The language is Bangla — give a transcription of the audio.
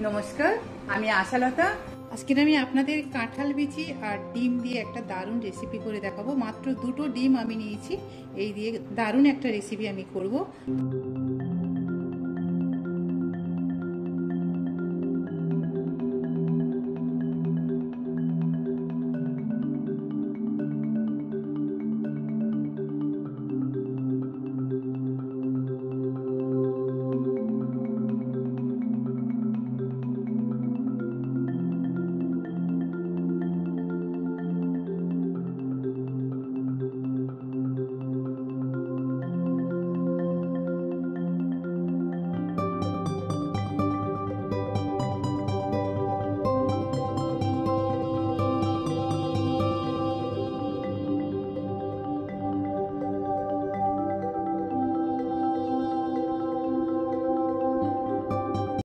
নমস্কার, আমি আশালতা। আজকে আমি আপনাদের কাঁঠাল বিচি আর ডিম দিয়ে একটা দারুণ রেসিপি করে দেখাবো। মাত্র দুটো ডিম আমি নিয়েছি। এই দিয়ে দারুণ একটা রেসিপি আমি করব।